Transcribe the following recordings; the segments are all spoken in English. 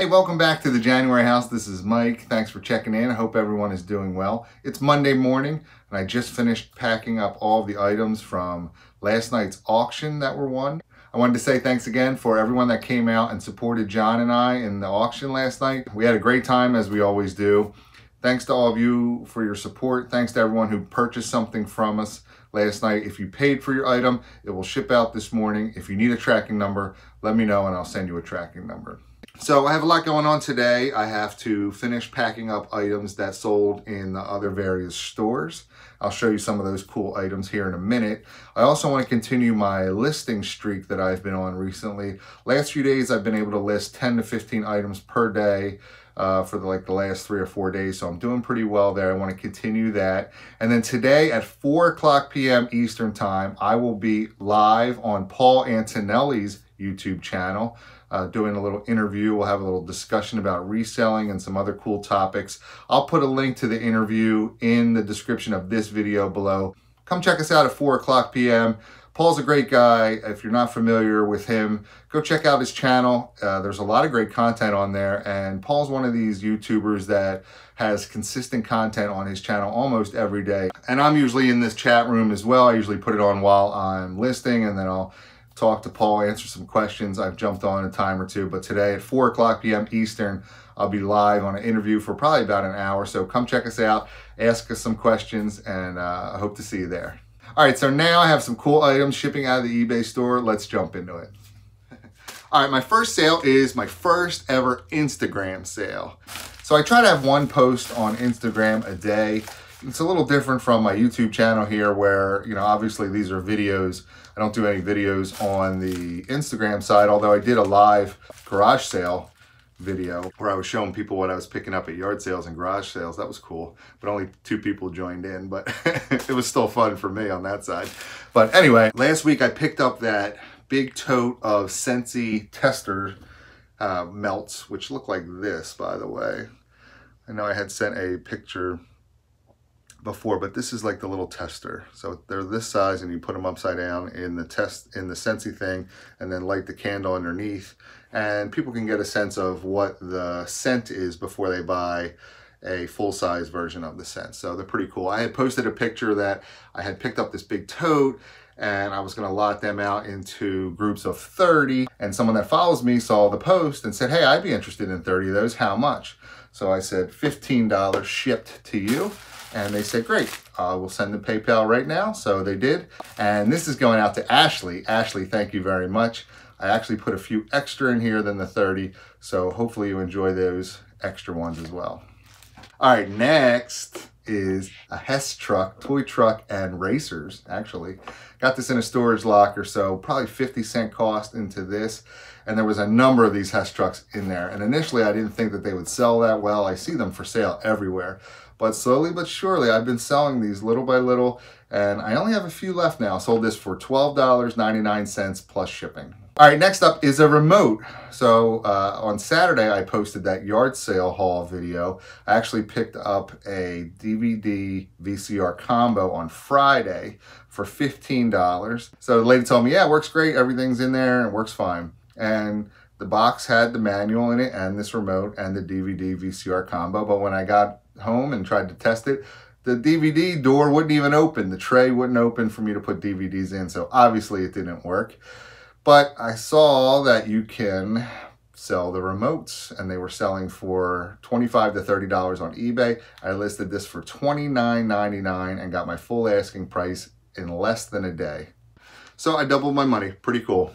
Hey, welcome back to the January House. This is Mike. Thanks for checking in. I hope everyone is doing well. It's Monday morning, and I just finished packing up all the items from last night's auction that were won. I wanted to say thanks again for everyone that came out and supported John and I in the auction last night. We had a great time, as we always do. Thanks to all of you for your support. Thanks to everyone who purchased something from us last night. If you paid for your item, it will ship out this morning. If you need a tracking number, let me know and I'll send you a tracking number. So I have a lot going on today. I have to finish packing up items that sold in the other various stores. I'll show you some of those cool items here in a minute. I also want to continue my listing streak that I've been on recently. Last few days I've been able to list 10 to 15 items per day uh, for the, like the last three or four days. So I'm doing pretty well there. I want to continue that. And then today at 4 o'clock p.m. Eastern Time, I will be live on Paul Antonelli's YouTube channel. Uh, doing a little interview. We'll have a little discussion about reselling and some other cool topics. I'll put a link to the interview in the description of this video below. Come check us out at 4 o'clock p.m. Paul's a great guy. If you're not familiar with him, go check out his channel. Uh, there's a lot of great content on there. And Paul's one of these YouTubers that has consistent content on his channel almost every day. And I'm usually in this chat room as well. I usually put it on while I'm listing and then I'll talk to Paul, answer some questions. I've jumped on a time or two, but today at 4 o'clock p.m. Eastern, I'll be live on an interview for probably about an hour. So come check us out, ask us some questions, and uh, I hope to see you there. All right, so now I have some cool items shipping out of the eBay store. Let's jump into it. All right, my first sale is my first ever Instagram sale. So I try to have one post on Instagram a day. It's a little different from my YouTube channel here where, you know, obviously these are videos. I don't do any videos on the Instagram side, although I did a live garage sale video where I was showing people what I was picking up at yard sales and garage sales. That was cool, but only two people joined in, but it was still fun for me on that side. But anyway, last week I picked up that big tote of Scentsy tester uh, melts, which look like this, by the way. I know I had sent a picture before, but this is like the little tester. So they're this size and you put them upside down in the test, in the Scentsy thing, and then light the candle underneath. And people can get a sense of what the scent is before they buy a full-size version of the scent. So they're pretty cool. I had posted a picture that I had picked up this big tote and I was gonna lot them out into groups of 30. And someone that follows me saw the post and said, hey, I'd be interested in 30 of those, how much? So I said, $15 shipped to you. And they said, great, uh, we'll send the PayPal right now. So they did. And this is going out to Ashley. Ashley, thank you very much. I actually put a few extra in here than the 30. So hopefully you enjoy those extra ones as well. All right, next is a Hess truck, toy truck, and racers, actually. Got this in a storage locker, so probably 50 cent cost into this. And there was a number of these Hess trucks in there. And initially, I didn't think that they would sell that well. I see them for sale everywhere. But slowly but surely, I've been selling these little by little, and I only have a few left now. sold this for $12.99 plus shipping. All right, next up is a remote. So uh, on Saturday, I posted that yard sale haul video. I actually picked up a DVD VCR combo on Friday for $15. So the lady told me, yeah, it works great. Everything's in there and works fine. And the box had the manual in it and this remote and the DVD VCR combo. But when I got home and tried to test it, the DVD door wouldn't even open. The tray wouldn't open for me to put DVDs in. So obviously it didn't work. But I saw that you can sell the remotes and they were selling for 25 to $30 on eBay. I listed this for $29.99 and got my full asking price in less than a day. So I doubled my money. Pretty cool.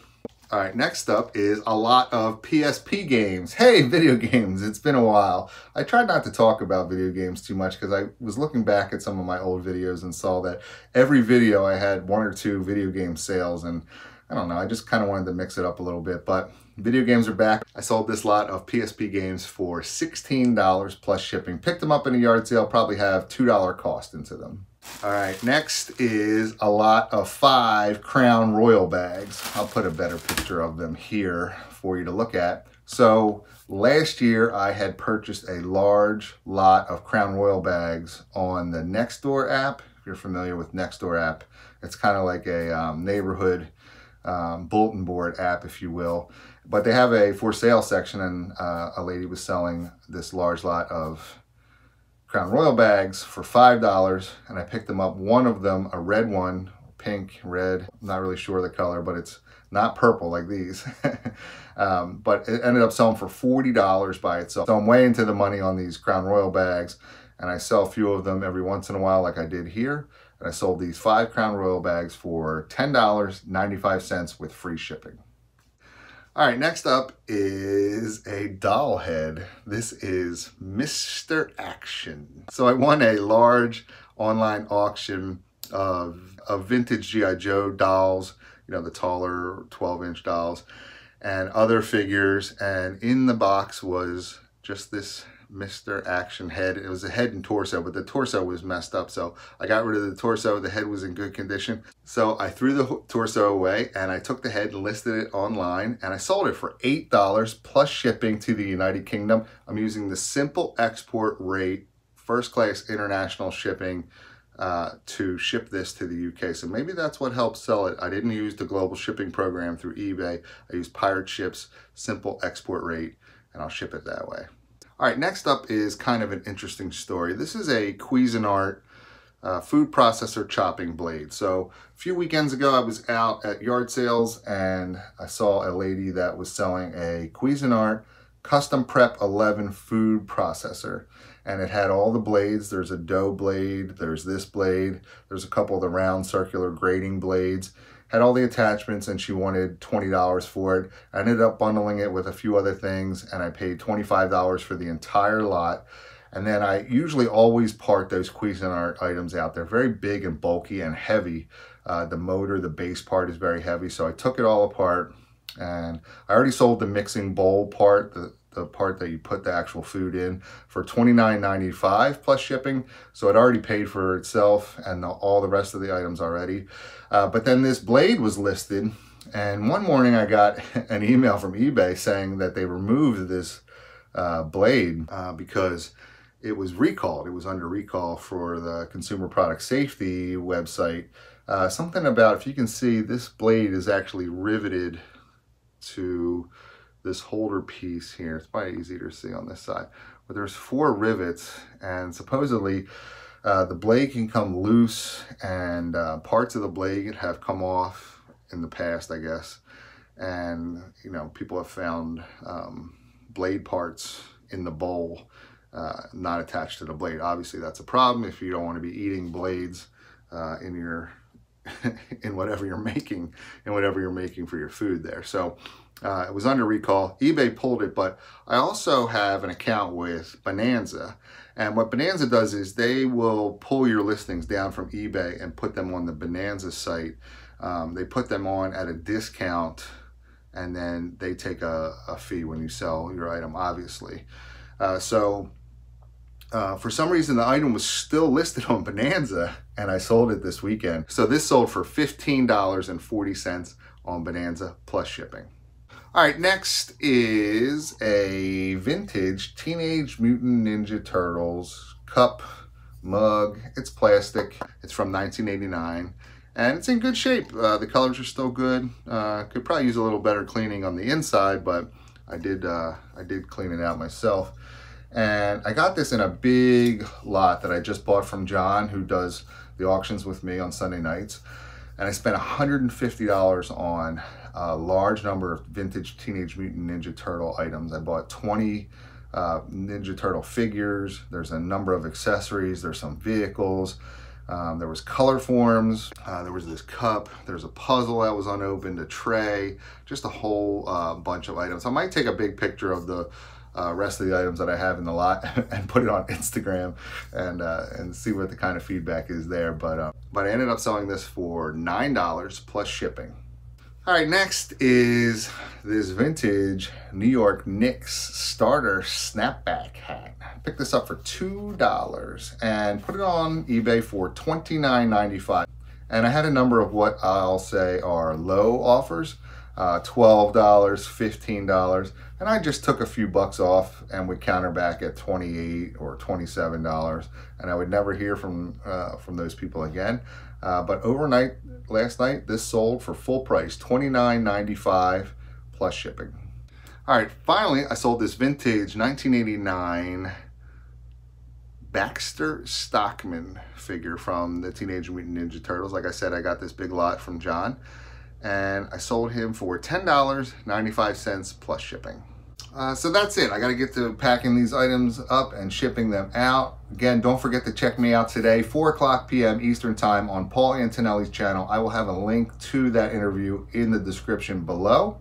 All right, next up is a lot of PSP games. Hey, video games, it's been a while. I tried not to talk about video games too much because I was looking back at some of my old videos and saw that every video I had one or two video game sales and I don't know, I just kind of wanted to mix it up a little bit, but video games are back. I sold this lot of PSP games for $16 plus shipping. Picked them up in a yard sale, probably have $2 cost into them. All right, next is a lot of five Crown Royal bags. I'll put a better picture of them here for you to look at. So last year I had purchased a large lot of Crown Royal bags on the Nextdoor app. If you're familiar with Nextdoor app, it's kind of like a um, neighborhood um, bulletin board app, if you will. But they have a for sale section, and uh, a lady was selling this large lot of Crown Royal bags for $5, and I picked them up. One of them, a red one, pink, red, not really sure the color, but it's not purple like these. um, but it ended up selling for $40 by itself. So I'm way into the money on these Crown Royal bags, and I sell a few of them every once in a while like I did here. And I sold these five Crown Royal bags for $10.95 with free shipping. All right, next up is a doll head. This is Mr. Action. So I won a large online auction of, of vintage G.I. Joe dolls, you know, the taller 12 inch dolls and other figures. And in the box was just this Mr. Action head. It was a head and torso, but the torso was messed up. So I got rid of the torso. The head was in good condition. So I threw the torso away and I took the head and listed it online and I sold it for $8 plus shipping to the United Kingdom. I'm using the simple export rate, first class international shipping uh, to ship this to the UK. So maybe that's what helped sell it. I didn't use the global shipping program through eBay. I used Pirate Ships simple export rate and I'll ship it that way. All right, next up is kind of an interesting story. This is a Cuisinart uh, food processor chopping blade. So a few weekends ago, I was out at yard sales and I saw a lady that was selling a Cuisinart Custom Prep 11 food processor. And it had all the blades. There's a dough blade, there's this blade, there's a couple of the round circular grating blades had all the attachments and she wanted $20 for it. I ended up bundling it with a few other things and I paid $25 for the entire lot. And then I usually always part those Cuisinart items out. They're very big and bulky and heavy. Uh, the motor, the base part is very heavy. So I took it all apart and I already sold the mixing bowl part, the, the part that you put the actual food in for $29.95 plus shipping. So it already paid for itself and the, all the rest of the items already. Uh, but then this blade was listed and one morning I got an email from eBay saying that they removed this uh, blade uh, because it was recalled. It was under recall for the Consumer Product Safety website. Uh, something about, if you can see, this blade is actually riveted to this holder piece here. It's probably easier to see on this side. But there's four rivets and supposedly uh, the blade can come loose and uh, parts of the blade have come off in the past, I guess. And, you know, people have found um, blade parts in the bowl uh, not attached to the blade. Obviously, that's a problem if you don't want to be eating blades uh, in your in whatever you're making in whatever you're making for your food there. So uh, it was under recall. eBay pulled it, but I also have an account with Bonanza. And what Bonanza does is they will pull your listings down from eBay and put them on the Bonanza site. Um, they put them on at a discount and then they take a, a fee when you sell your item, obviously. Uh, so uh, for some reason, the item was still listed on Bonanza and I sold it this weekend. So this sold for $15.40 on Bonanza plus shipping. All right, next is a vintage Teenage Mutant Ninja Turtles cup, mug. It's plastic. It's from 1989 and it's in good shape. Uh, the colors are still good. Uh, could probably use a little better cleaning on the inside, but I did, uh, I did clean it out myself. And I got this in a big lot that I just bought from John, who does the auctions with me on Sunday nights. And I spent $150 on a large number of vintage Teenage Mutant Ninja Turtle items. I bought 20 uh, Ninja Turtle figures. There's a number of accessories. There's some vehicles. Um, there was color forms. Uh, there was this cup. There's a puzzle that was unopened, a tray, just a whole uh, bunch of items. I might take a big picture of the uh, rest of the items that I have in the lot and put it on Instagram and uh, and see what the kind of feedback is there. But uh, but I ended up selling this for nine dollars plus shipping. All right, next is this vintage New York Knicks starter snapback hat. I picked this up for $2 and put it on eBay for $29.95. And I had a number of what I'll say are low offers. Uh, $12, $15, and I just took a few bucks off and would counter back at 28 or $27, and I would never hear from, uh, from those people again. Uh, but overnight, last night, this sold for full price, $29.95 plus shipping. All right, finally, I sold this vintage 1989 Baxter Stockman figure from the Teenage Mutant Ninja Turtles. Like I said, I got this big lot from John and I sold him for $10.95 plus shipping. Uh, so that's it. I got to get to packing these items up and shipping them out. Again, don't forget to check me out today, 4 o'clock p.m. Eastern Time on Paul Antonelli's channel. I will have a link to that interview in the description below.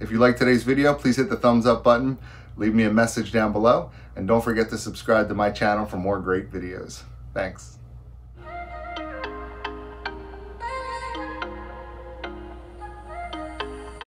If you like today's video, please hit the thumbs up button, leave me a message down below, and don't forget to subscribe to my channel for more great videos. Thanks.